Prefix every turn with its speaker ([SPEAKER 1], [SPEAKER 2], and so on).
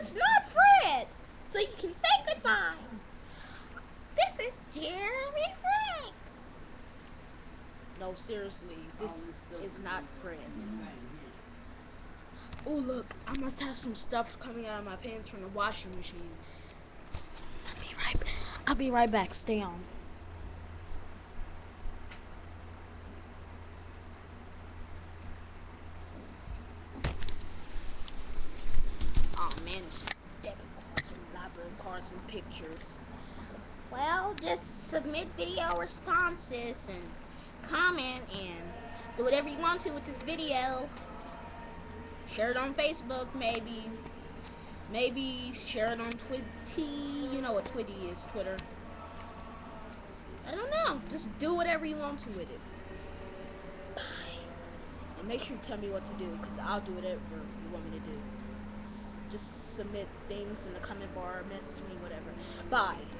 [SPEAKER 1] it's not
[SPEAKER 2] Fred. So you can say goodbye. This is Jeremy Franks. No, seriously, this is not Fred. Oh, look, I must have some stuff coming out of my pants from the washing machine. I'll be right, I'll be right back. Stay on. Man, it's debit cards and library cards and pictures. Well, just submit video responses and comment and do whatever you want to with this video. Share it on Facebook, maybe. Maybe share it on Twitty. You know what Twitty is, Twitter. I don't know. Just do whatever you want to with it. Bye. And make sure you tell me what to do, because I'll do whatever you want me to do. S- Just submit things in the comment bar, message me, whatever. Bye.